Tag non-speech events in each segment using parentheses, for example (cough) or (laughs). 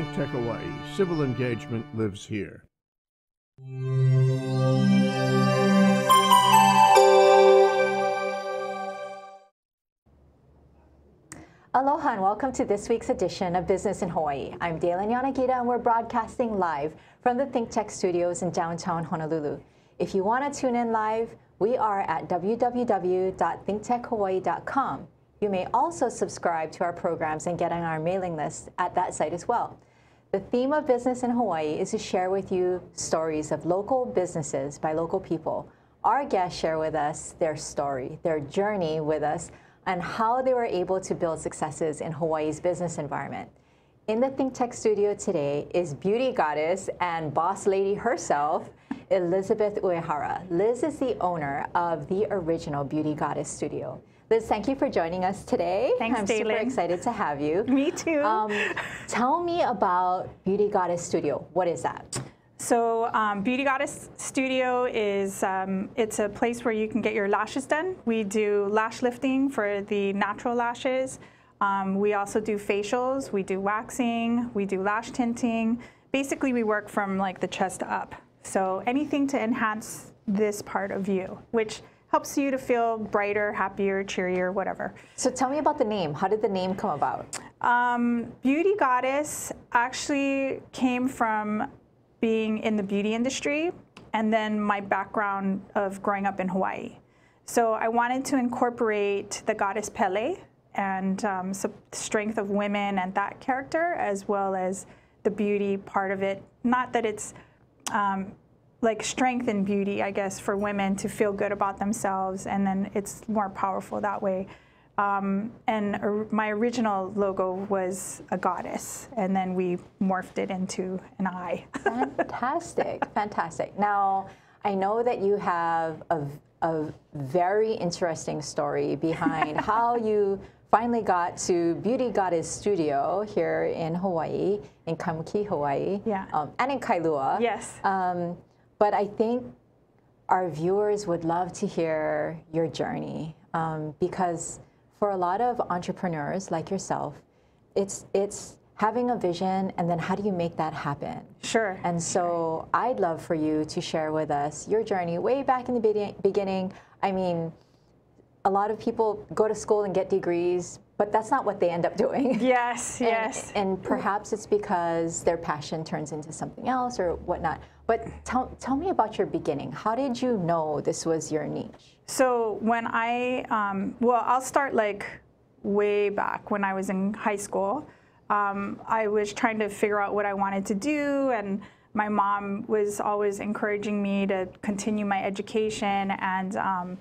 Think Tech Hawaii. Civil engagement lives here. Aloha and welcome to this week's edition of Business in Hawaii. I'm Dailyn Yanagida and we're broadcasting live from the Think Tech studios in downtown Honolulu. If you want to tune in live, we are at www.thinktechhawaii.com. You may also subscribe to our programs and get on our mailing list at that site as well. The theme of Business in Hawaii is to share with you stories of local businesses by local people. Our guests share with us their story, their journey with us and how they were able to build successes in Hawaii's business environment. In the Think Tech studio today is beauty goddess and boss lady herself, Elizabeth Uehara. Liz is the owner of the original Beauty Goddess Studio. Liz, thank you for joining us today. Thanks, I'm Dailyn. super excited to have you. (laughs) Me too. Um, tell me about Beauty Goddess Studio. What is that? So um, Beauty Goddess Studio is um, it's a place where you can get your lashes done. We do lash lifting for the natural lashes. Um, we also do facials. We do waxing. We do lash tinting. Basically, we work from like the chest up. So anything to enhance this part of you, which helps you to feel brighter, happier, cheerier, whatever. So tell me about the name. How did the name come about? Um, Beauty Goddess actually came from being in the beauty industry and then my background of growing up in Hawaii. So I wanted to incorporate the goddess Pele and um, so strength of women and that character, as well as the beauty part of it. Not that it's um, like strength and beauty, I guess, for women to feel good about themselves, and then it's more powerful that way. Um, and my original logo was a goddess, and then we morphed it into an eye. (laughs) fantastic, fantastic. Now, I know that you have a, a very interesting story behind (laughs) how you finally got to Beauty Goddess Studio here in Hawaii, in Kaimuki, Hawaii, yeah. um, and in Kailua. Yes. Um, but I think our viewers would love to hear your journey um, because for a lot of entrepreneurs like yourself, it's it's having a vision and then how do you make that happen? Sure. And so I'd love for you to share with us your journey way back in the beginning. I mean, a lot of people go to school and get degrees, but that's not what they end up doing. (laughs) Yes, and, yes. And perhaps it's because their passion turns into something else or whatnot. But tell, tell me about your beginning. How did you know this was your niche? So when I, um, well, I'll start like way back when I was in high school. Um, I was trying to figure out what I wanted to do, and my mom was always encouraging me to continue my education. And um,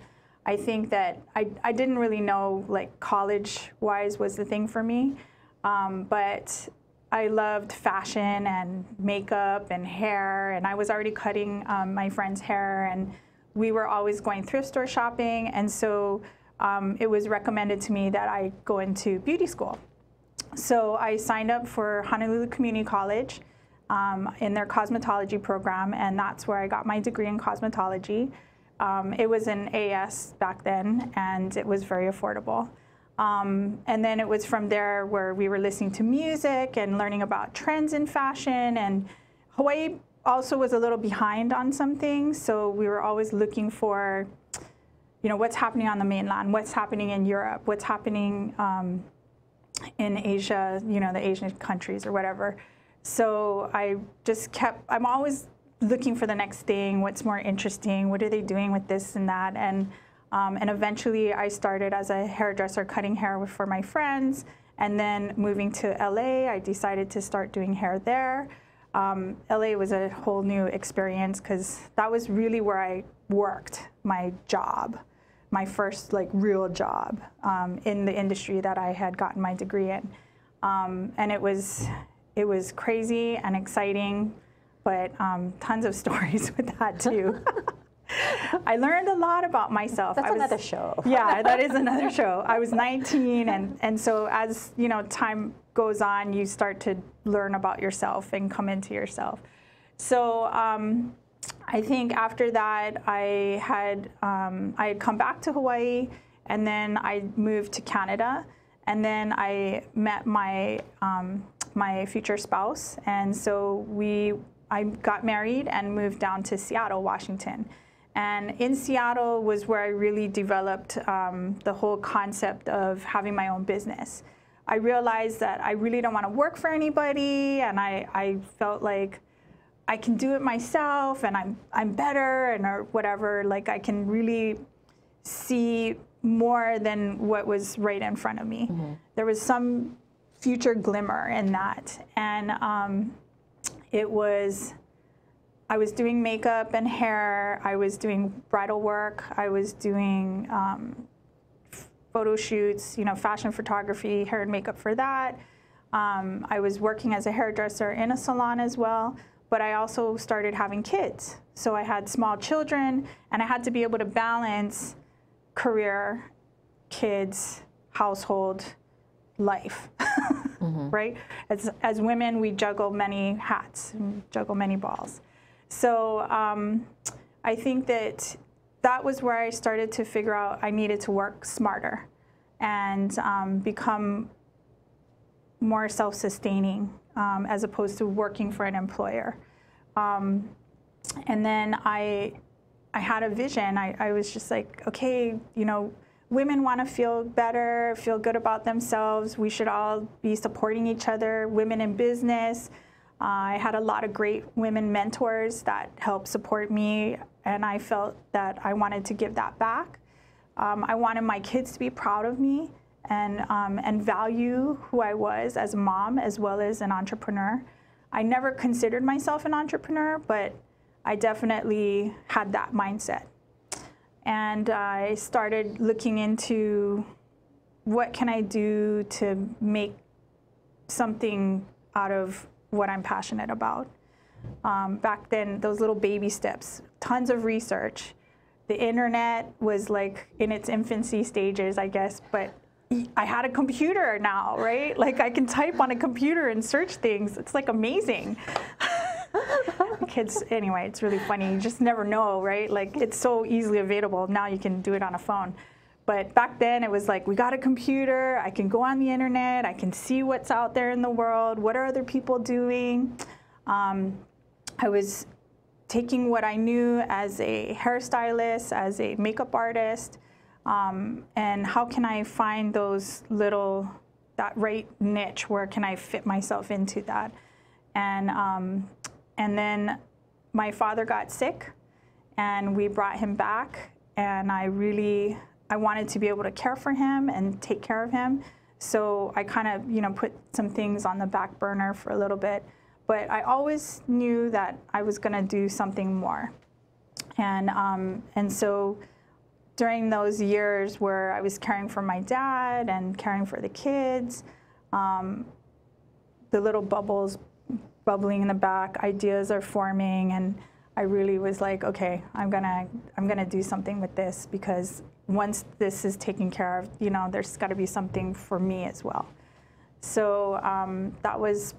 I think that I, I didn't really know like college wise was the thing for me, um, but I loved fashion and makeup and hair, and I was already cutting um, my friend's hair, and we were always going thrift store shopping, and so um, it was recommended to me that I go into beauty school. So I signed up for Honolulu Community College um, in their cosmetology program, and that's where I got my degree in cosmetology. Um, it was an AS back then, and it was very affordable. Um, and then it was from there where we were listening to music and learning about trends in fashion. And Hawaii also was a little behind on some things, so we were always looking for, you know, what's happening on the mainland, what's happening in Europe, what's happening um, in Asia, you know, the Asian countries or whatever. So I just kept, I'm always looking for the next thing, what's more interesting, what are they doing with this and that. And, um, and eventually I started as a hairdresser cutting hair for my friends. And then moving to LA, I decided to start doing hair there. Um, LA was a whole new experience because that was really where I worked my job, my first like real job um, in the industry that I had gotten my degree in. Um, and it was, it was crazy and exciting but um, tons of (laughs) stories with that too. (laughs) I learned a lot about myself. That's was, another show. (laughs) yeah, that is another show. I was 19, and and so as you know, time goes on, you start to learn about yourself and come into yourself. So um, I think after that, I had um, I had come back to Hawaii, and then I moved to Canada, and then I met my um, my future spouse, and so we I got married and moved down to Seattle, Washington. And in Seattle was where I really developed um, the whole concept of having my own business. I realized that I really don't want to work for anybody, and I, I felt like I can do it myself, and I'm I'm better, and or whatever. Like I can really see more than what was right in front of me. Mm-hmm. There was some future glimmer in that, and um, it was. I was doing makeup and hair. I was doing bridal work. I was doing um, photo shoots, you know, fashion photography, hair and makeup for that. Um, I was working as a hairdresser in a salon as well, but I also started having kids. So I had small children, and I had to be able to balance career, kids, household, life, (laughs) mm-hmm. right? As, as women, we juggle many hats, and juggle many balls. So um, I think that that was where I started to figure out I needed to work smarter and um, become more self-sustaining um, as opposed to working for an employer. Um, and then I, I had a vision. I, I was just like, okay, you know, women want to feel better, feel good about themselves. We should all be supporting each other. Women in business. I had a lot of great women mentors that helped support me and I felt that I wanted to give that back. Um, I wanted my kids to be proud of me and, um, and value who I was as a mom as well as an entrepreneur. I never considered myself an entrepreneur, but I definitely had that mindset. And I started looking into what can I do to make something out of what I'm passionate about. Um, back then, those little baby steps, tons of research. The internet was like in its infancy stages, I guess, but I had a computer now, right? (laughs) Like I can type on a computer and search things. It's like amazing. (laughs) Kids, anyway, it's really funny. You just never know, right? Like it's so easily available. Now you can do it on a phone. But back then it was like, we got a computer, I can go on the internet, I can see what's out there in the world, what are other people doing. Um, I was taking what I knew as a hairstylist, as a makeup artist, um, and how can I find those little, that right niche, where can I fit myself into that? And, um, and then my father got sick and we brought him back and I really, I wanted to be able to care for him and take care of him. So I kind of, you know, put some things on the back burner for a little bit. But I always knew that I was going to do something more. And, um, and so during those years where I was caring for my dad and caring for the kids, um, the little bubbles bubbling in the back, ideas are forming, and I really was like, okay, I'm gonna I'm gonna do something with this because once this is taken care of, you know, there's got to be something for me as well. So um, that was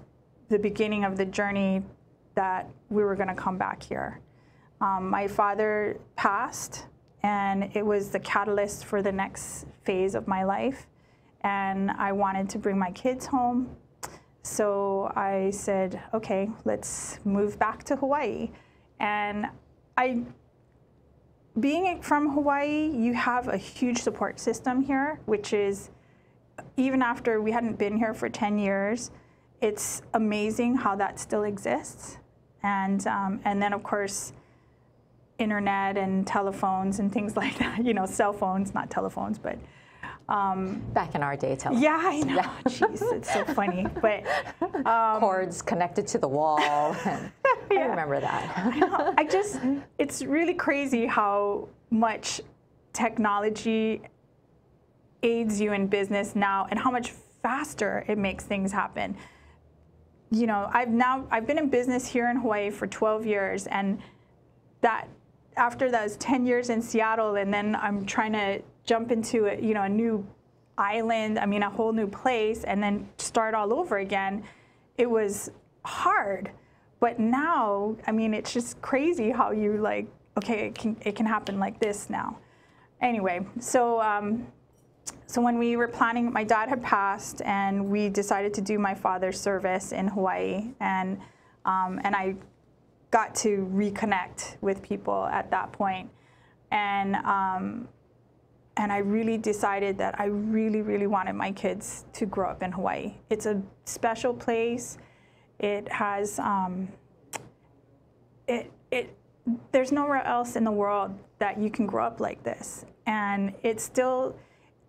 the beginning of the journey that we were to come back here. Um, my father passed, and it was the catalyst for the next phase of my life. And I wanted to bring my kids home. So I said, okay, let's move back to Hawaii. And I, being from Hawaii, you have a huge support system here, which is even after we hadn't been here for 10 years, it's amazing how that still exists. And, um, and then, of course, internet and telephones and things (laughs) like that, you know, cell phones, not telephones, but. Um, Back in our day, telephones. Yeah, I know. Yeah. (laughs) Jeez, it's so funny. But (laughs) um, cords connected to the wall. (laughs) yeah. I remember that. I, I just, (laughs) it's really crazy how much technology aids you in business now and how much faster it makes things happen you know, I've now I've been in business here in Hawaii for 12 years, and that after those 10 years in Seattle, and then I'm trying to jump into a, you know a new island, I mean a whole new place, and then start all over again. It was hard, but now I mean it's just crazy how you like okay it can it can happen like this now. Anyway, so um, so when we were planning, my dad had passed, and we decided to do my father's service in Hawaii, and um, and I got to reconnect with people at that point, and um, and I really decided that I really, really wanted my kids to grow up in Hawaii. It's a special place. It has um, it it there's nowhere else in the world that you can grow up like this, and it's still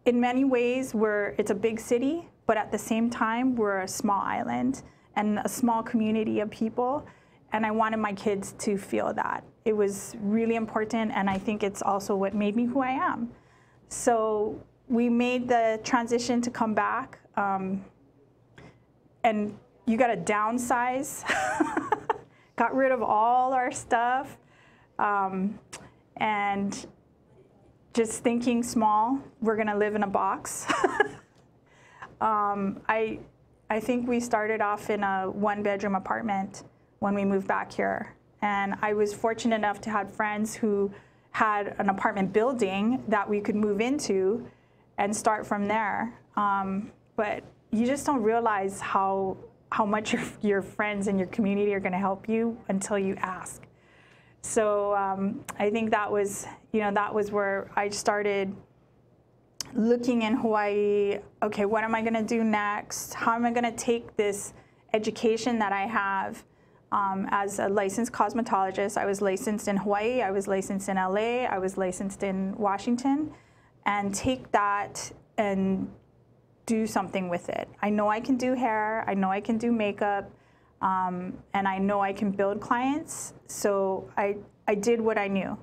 in many ways we're it's a big city, but at the same time we're a small island and a small community of people. And I wanted my kids to feel that. It was really important, and I think it's also what made me who I am. So we made the transition to come back, um, and you got to downsize. (laughs) got rid of all our stuff, um, and just thinking small. We're gonna live in a box. (laughs) um, I, I think we started off in a one-bedroom apartment when we moved back here, and I was fortunate enough to have friends who had an apartment building that we could move into and start from there. Um, but you just don't realize how how much your, your friends and your community are going to help you until you ask. So um, I think that was, you know, that was where I started looking in Hawaii. Okay, what am I going to do next? How am I going to take this education that I have um, as a licensed cosmetologist? I was licensed in Hawaii. I was licensed in LA. I was licensed in Washington, and take that and do something with it. I know I can do hair. I know I can do makeup. Um, and I know I can build clients. So I, I did what I knew.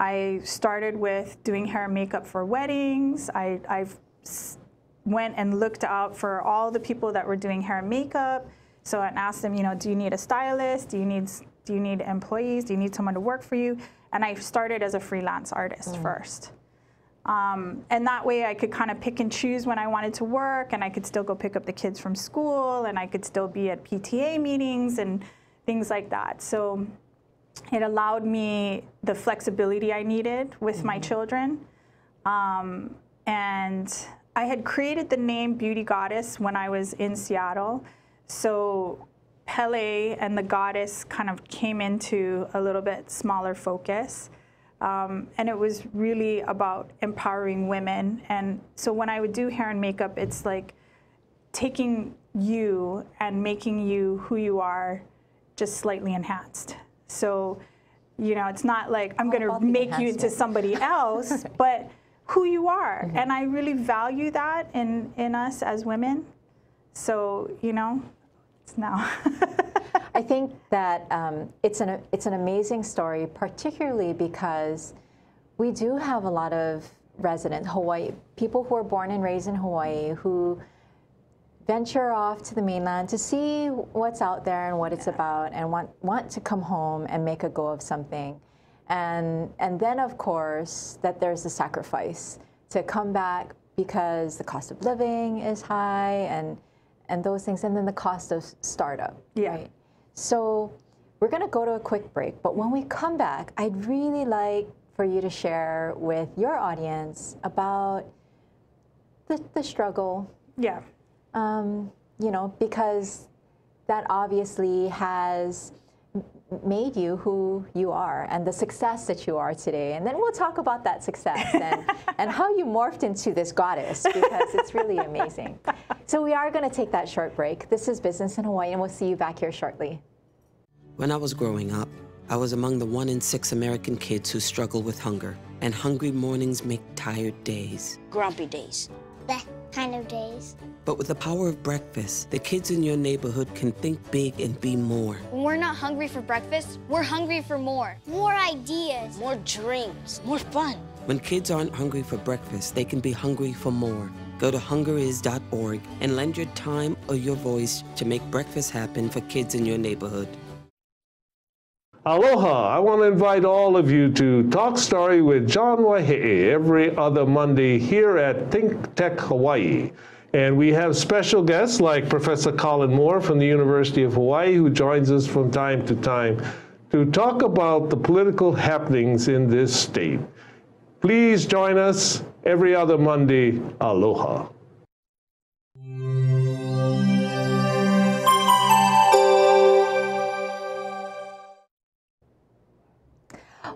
I started with doing hair and makeup for weddings. I I've went and looked out for all the people that were doing hair and makeup. So I asked them, you know, do you need a stylist? Do you need do you need employees? Do you need someone to work for you? And I started as a freelance artist mm. first. Um, and that way I could kind of pick and choose when I wanted to work and I could still go pick up the kids from school and I could still be at PTA meetings and things like that. So it allowed me the flexibility I needed with mm-hmm. my children. Um, and I had created the name Beauty Goddess when I was in Seattle. So Pele and the goddess kind of came into a little bit smaller focus. Um, and it was really about empowering women. And so when I would do hair and makeup, it's like taking you and making you who you are just slightly enhanced. So, you know, it's not like I'm going to make you into somebody (laughs) else, but who you are. Mm -hmm. And I really value that in, in us as women. So, you know, it's now. (laughs) I think that um, it's, an, it's an amazing story, particularly because we do have a lot of resident Hawaii, people who are born and raised in Hawaii who venture off to the mainland to see what's out there and what it's about and want, want to come home and make a go of something. And, and then, of course, that there's the sacrifice to come back because the cost of living is high and, and those things, and then the cost of startup. Yeah. Right? So we're going to go to a quick break, but when we come back, I'd really like for you to share with your audience about the, the struggle. Yeah. Um, you know, because that obviously has made you who you are and the success that you are today. And then we'll talk about that success (laughs) and, and how you morphed into this goddess because it's really amazing. So we are going to take that short break. This is Business in Hawaii, and we'll see you back here shortly. When I was growing up, I was among the one in six American kids who struggle with hunger. And hungry mornings make tired days. Grumpy days. That kind of days. But with the power of breakfast, the kids in your neighborhood can think big and be more. When we're not hungry for breakfast, we're hungry for more. More ideas. More dreams. More fun. When kids aren't hungry for breakfast, they can be hungry for more. Go to hungeris.org and lend your time or your voice to make breakfast happen for kids in your neighborhood. Aloha! I want to invite all of you to Talk Story with John Waihee every other Monday here at Think Tech Hawaii. And we have special guests like Professor Colin Moore from the University of Hawaii, who joins us from time to time to talk about the political happenings in this state. Please join us every other Monday. Aloha.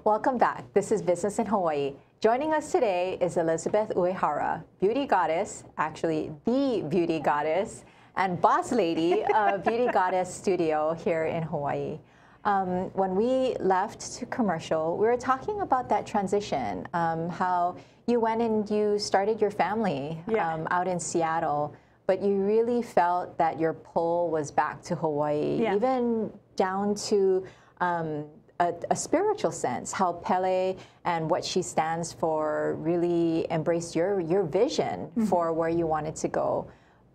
Welcome back. This is Business in Hawaii. Joining us today is Elizabeth Uehara, beauty goddess, actually the beauty goddess, and boss lady of Beauty Goddess Studio here in Hawaii. Um, when we left to commercial, we were talking about that transition, um, how you went and you started your family Yeah. um, out in Seattle, but you really felt that your pull was back to Hawaii, Yeah. even down to um, a, a spiritual sense, how Pele and what she stands for really embraced your, your vision Mm-hmm. for where you wanted to go.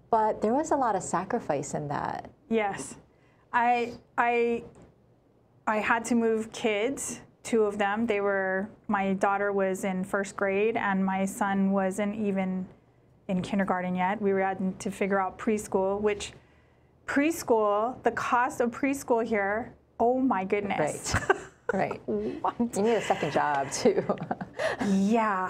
But there was a lot of sacrifice in that. Yes, I I I had to move kids, two of them. They were my daughter was in first grade and my son wasn't even in kindergarten yet. We were having to figure out preschool, which preschool, the cost of preschool here, oh my goodness. Right. Right. (laughs) You need a second job too. (laughs) Yeah.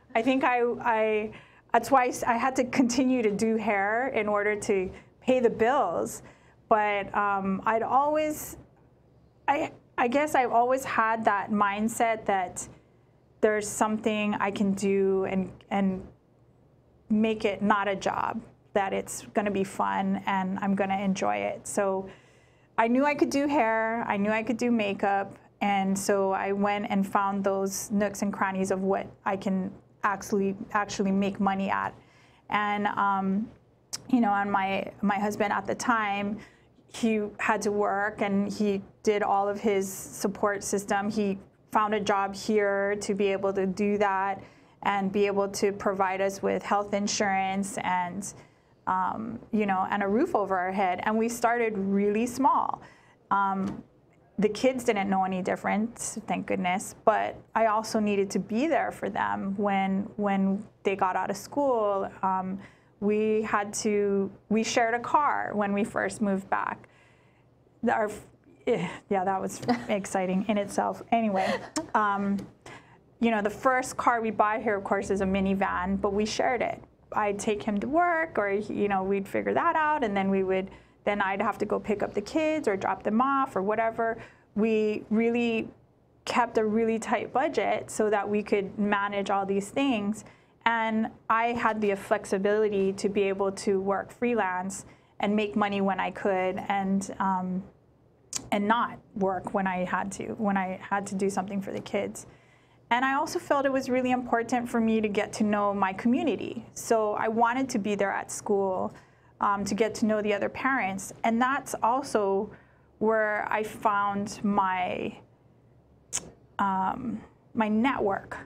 (laughs) I think I, I, that's why I had to continue to do hair in order to pay the bills. But um, I'd always, I, I guess I've always had that mindset that there's something I can do and, and make it not a job, that it's going to be fun and I'm going to enjoy it. So I knew I could do hair, I knew I could do makeup, and so I went and found those nooks and crannies of what I can actually actually make money at. And um, you know, and my my husband at the time, he had to work and he did all of his support system. He found a job here to be able to do that and be able to provide us with health insurance and um, you know, and a roof over our head. And we started really small. Um, the kids didn't know any different, thank goodness. But I also needed to be there for them when when they got out of school. Um, we had to. We shared a car when we first moved back. Our, eh, yeah, that was (laughs) exciting in itself. Anyway. Um, you know, the first car we buy here, of course, is a minivan, but we shared it. I'd take him to work, or you know, we'd figure that out, and then we would, then I'd have to go pick up the kids or drop them off or whatever. We really kept a really tight budget so that we could manage all these things, and I had the flexibility to be able to work freelance and make money when I could, and um, and not work when I had to, when I had to do something for the kids. And I also felt it was really important for me to get to know my community. So I wanted to be there at school um, to get to know the other parents. And that's also where I found my, um, my network.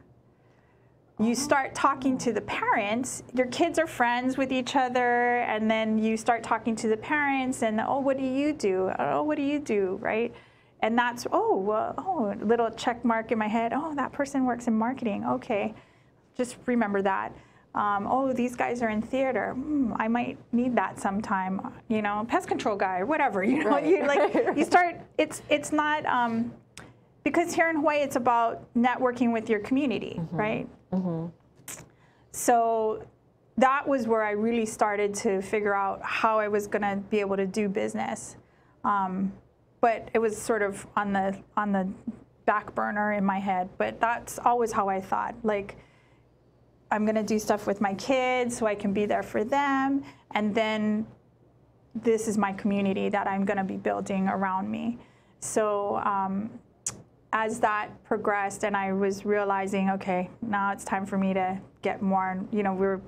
You start talking to the parents, your kids are friends with each other, and then you start talking to the parents, and oh, what do you do? Oh, what do you do, right? And that's, oh, well, oh, little check mark in my head. Oh, that person works in marketing. Okay, just remember that. Um, oh, these guys are in theater. Hmm, I might need that sometime. You know, pest control guy, whatever. (laughs) You know, Right, you like (laughs) you start. It's it's not um, because here in Hawaii it's about networking with your community, right? So that was where I really started to figure out how I was going to be able to do business. Um, but it was sort of on the on the back burner in my head. But that's always how I thought. Like I'm going to do stuff with my kids so I can be there for them, and then this is my community that I'm going to be building around me. So um, as that progressed, and I was realizing, okay, now it's time for me to get more. And you know, we were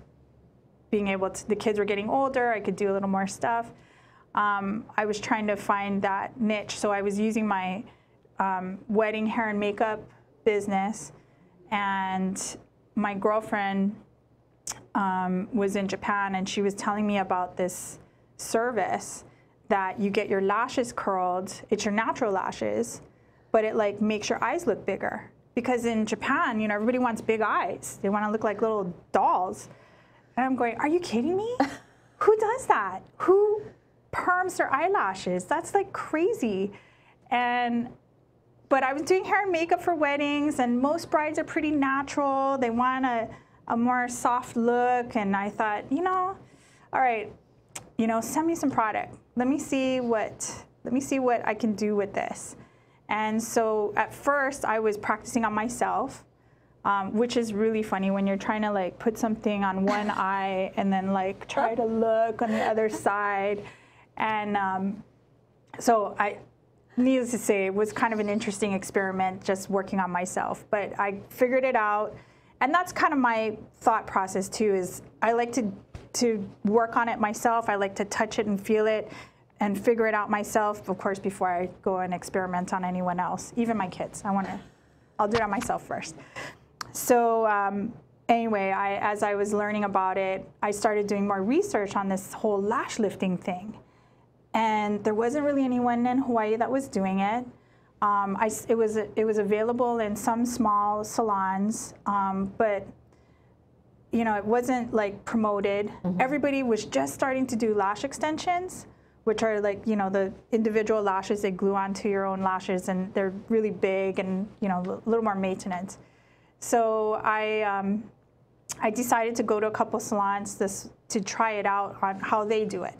being able to. The kids were getting older. I could do a little more stuff. Um, I was trying to find that niche, so I was using my um, wedding hair and makeup business, and my girlfriend um, was in Japan, and she was telling me about this service that you get your lashes curled. It's your natural lashes, but it like makes your eyes look bigger. Because in Japan, you know, everybody wants big eyes. They want to look like little dolls. And I'm going, are you kidding me? (laughs) Who does that? Who perms their eyelashes? That's like crazy. And but I was doing hair and makeup for weddings, and most brides are pretty natural. They want a, a more soft look, and I thought, you know, all right, you know, send me some product. Let me see what let me see what I can do with this. And so at first, I was practicing on myself, um, which is really funny when you're trying to like put something on one (laughs) eye and then like try to look on the other side. And um, so I, needless to say, it was kind of an interesting experiment just working on myself. But I figured it out. And that's kind of my thought process too is I like to to work on it myself. I like to touch it and feel it and figure it out myself, of course, before I go and experiment on anyone else, even my kids. I want to, I'll do it on myself first. So um, anyway, I, as I was learning about it, I started doing more research on this whole lash lifting thing. And there wasn't really anyone in Hawaii that was doing it. Um, I, it, was, it was available in some small salons, um, but you know, it wasn't like promoted. Mm-hmm. Everybody was just starting to do lash extensions, which are like, you know, the individual lashes they glue onto your own lashes and they're really big and, you know, a little more maintenance. So I, um, I decided to go to a couple salons this, to try it out on how they do it.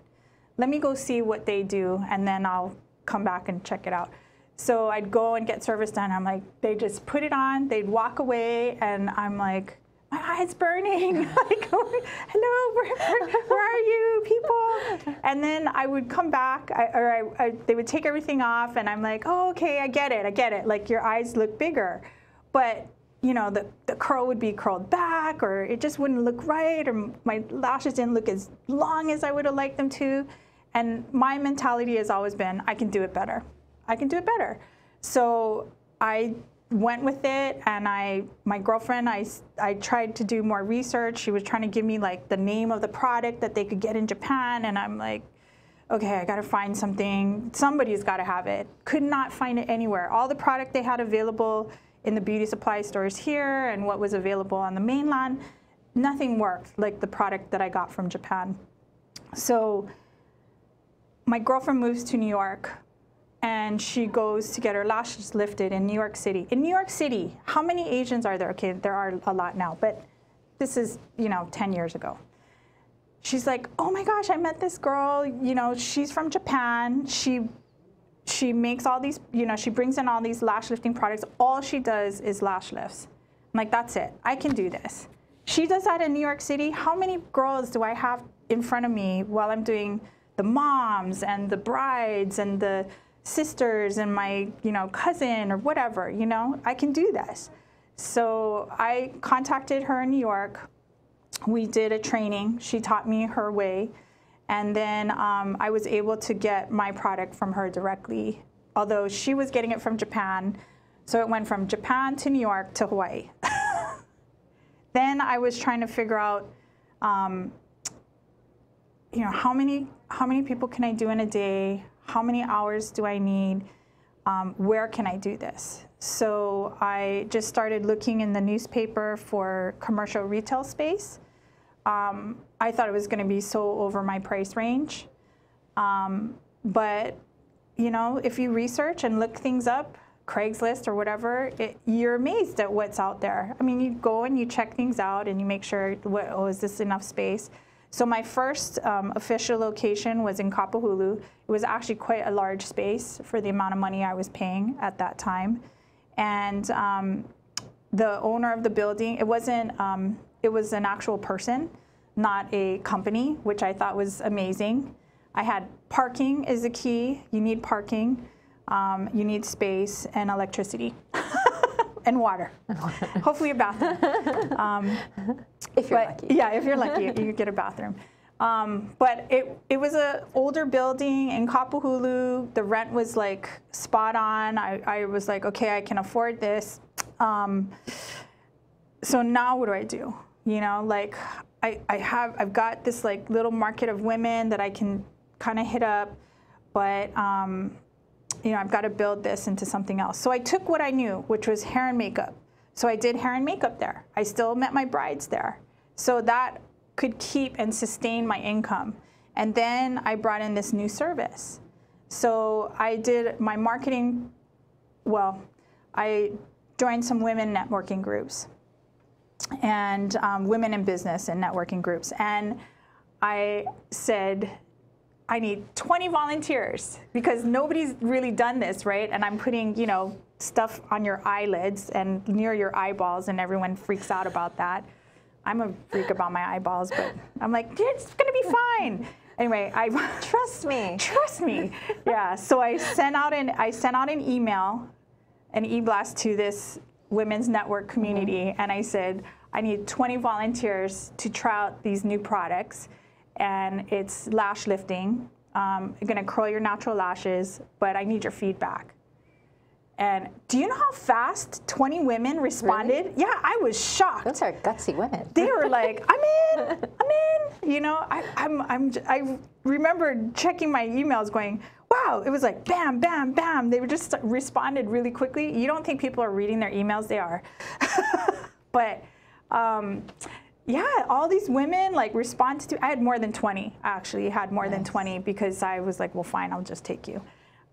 Let me go see what they do and then I'll come back and check it out. So I'd go and get service done. I'm like, they just put it on, they'd walk away, and I'm like, my eye's burning. (laughs) like, (laughs) hello, where, where, are you, people? And then I would come back, I, or I, I, they would take everything off, and I'm like, oh, okay, I get it, I get it. Like your eyes look bigger, but you know, the, the curl would be curled back, or it just wouldn't look right, or my lashes didn't look as long as I would have liked them to. And my mentality has always been, I can do it better. I can do it better. So I went with it and I my girlfriend I I tried to do more research. She was trying to give me like the name of the product that they could get in Japan and I'm like okay I got to find something. Somebody's got to have it. Could not find it anywhere. All the product they had available in the beauty supply stores here and what was available on the mainland nothing worked like the product that I got from Japan. So my girlfriend moves to New York and she goes to get her lashes lifted in New York City. In New York City, how many Asians are there? Okay, there are a lot now, but this is, you know, 10 years ago. She's like, "Oh my gosh, I met this girl, you know, she's from Japan. She she makes all these, you know, she brings in all these lash lifting products. All she does is lash lifts." I'm like, "That's it. I can do this." She does that in New York City. How many girls do I have in front of me while I'm doing the moms and the brides and the sisters and my you know cousin or whatever you know i can do this. So i contacted her in new york. We did a training. She taught me her way. And then um, i was able to get my product from her directly although she was getting it from japan. So it went from japan to new york to hawaii. (laughs) Then i was trying to figure out um, you know how many how many people can i do in a day how many hours do I need? Um, where can I do this? So I just started looking in the newspaper for commercial retail space. Um, I thought it was going to be so over my price range. Um, but, you know, if you research and look things up, Craigslist or whatever, it, you're amazed at what's out there. I mean, you go and you check things out and you make sure, what, oh, is this enough space? So my first um, official location was in Kapahulu. It was actually quite a large space for the amount of money I was paying at that time. And um, the owner of the building, it wasn't, um, it was an actual person, not a company, which I thought was amazing. I had parking is a key. You need parking, um, you need space and electricity. (laughs) and water. (laughs) Hopefully a bathroom. Um, if you're but, lucky. Yeah, if you're lucky, you get a bathroom. Um, but it, it was an older building in Kapahulu. The rent was like spot on. I, I was like, okay, I can afford this. Um, so now what do I do? You know, like I, I have, I've got this like little market of women that I can kind of hit up, but um, you know, I've got to build this into something else. So I took what I knew, which was hair and makeup. So I did hair and makeup there. I still met my brides there. So that could keep and sustain my income. And then I brought in this new service. So I did my marketing, well, I joined some women networking groups and um, women in business and networking groups. And I said, I need 20 volunteers because nobody's really done this, right? And I'm putting, you know, stuff on your eyelids and near your eyeballs, and everyone freaks out about that. I'm a freak about my eyeballs, but I'm like, it's gonna be fine. Anyway, I (laughs) Trust me. trust me. Yeah. So I sent out an I sent out an email, an e-blast to this women's network community, mm-hmm. and I said I need 20 volunteers to try out these new products, and it's lash lifting. Um, I'm gonna curl your natural lashes, but I need your feedback. And do you know how fast 20 women responded? Yeah, I was shocked Those are gutsy women. they were (laughs) like, "I'm in, I'm in." You know, I, I'm, I'm, I remember checking my emails, going, "Wow!" It was like, bam, bam, bam. They were just responded really quickly. You don't think people are reading their emails? They are, (laughs) but. Um, yeah, all these women like responded to. I had more than 20 actually. Had more than 20 because I was like, well, fine, I'll just take you.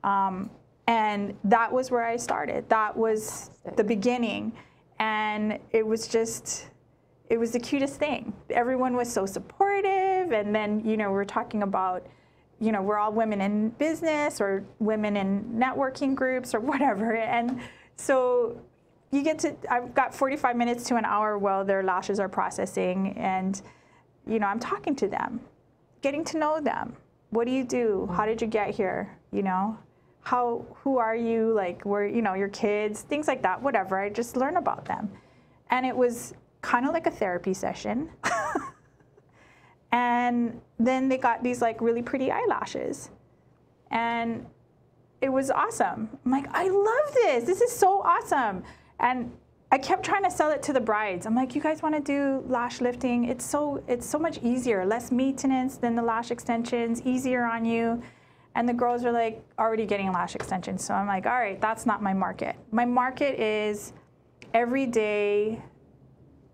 Um, and that was where I started. That was the beginning, and it was just it was the cutest thing. Everyone was so supportive, and then you know we're talking about, you know, we're all women in business or women in networking groups or (laughs) whatever, and so you get to. I've got 45 minutes to an hour while their lashes are processing, and you know I'm talking to them, getting to know them. What do you do? How did you get here? You know, how who are you? Like where you know your kids, things like that. Whatever. I just learn about them, and it was kind of like a therapy session. (laughs) and then they got these like really pretty eyelashes. And it was awesome. I'm like, I love this. This is so awesome. And I kept trying to sell it to the brides. I'm like, you guys want to do lash lifting? It's so it's so much easier, less maintenance than the lash extensions, easier on you. And the girls are like already getting lash extensions. So I'm like, all right, that's not my market. My market is everyday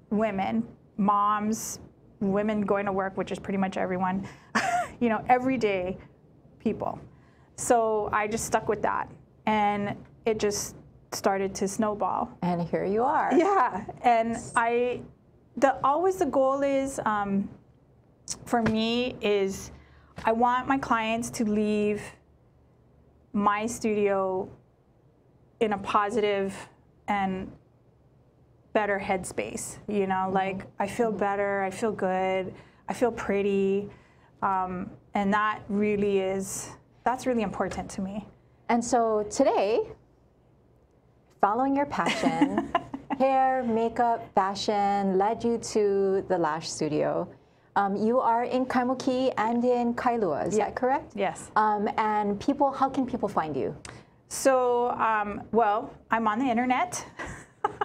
women, moms, women going to work, which is pretty much everyone, (laughs) you know, everyday people. So I just stuck with that. And it just started to snowball. And here you are. Yeah, and I, the always the goal is um, for me is I want my clients to leave my studio in a positive and better headspace. You know, like I feel better, I feel good, I feel pretty, um, and that really is that's really important to me. And so today, following your passion, (laughs) hair, makeup, fashion led you to the lash studio. Um, you are in Kaimuki and in Kailua, is Yeah. that correct? Yes. Um, and people, how can people find you? So, um, well, I'm on the internet. (laughs)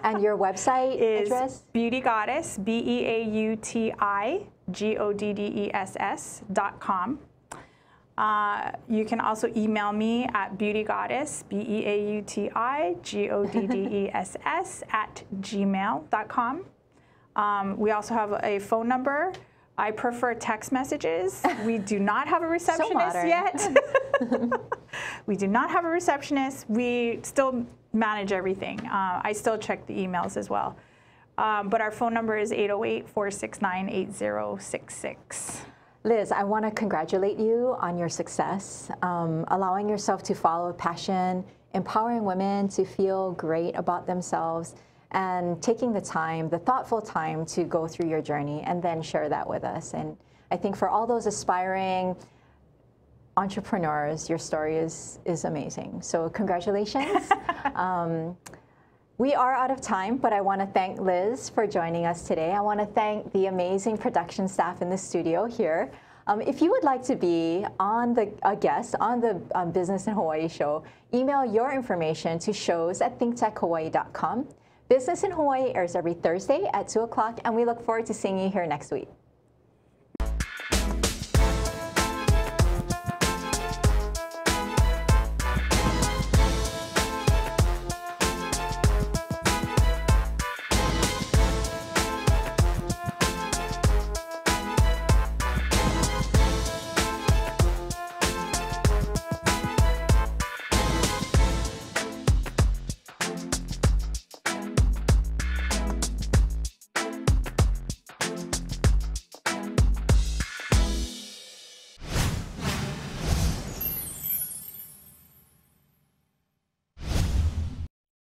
And your website is address? Beauty Goddess, B E A U T I G O D D E S S dot com. Uh, you can also email me at beautygoddess, B E A U T I G O D D E S S, (laughs) at gmail.com. Um, we also have a phone number. I prefer text messages. We (laughs) do not have a receptionist modern. yet. (laughs) we do not have a receptionist. We still manage everything. Uh, I still check the emails as well. Um, but our phone number is 808 469 8066. Liz, I want to congratulate you on your success, um, allowing yourself to follow passion, empowering women to feel great about themselves, and taking the time, the thoughtful time to go through your journey and then share that with us. And I think for all those aspiring entrepreneurs, your story is, is amazing. So, congratulations. (laughs) um, we are out of time, but I want to thank Liz for joining us today. I want to thank the amazing production staff in the studio here. Um, if you would like to be on the a guest on the um, Business in Hawaii show, email your information to shows at thinktechhawaii.com. Business in Hawaii airs every Thursday at 2 o'clock, and we look forward to seeing you here next week.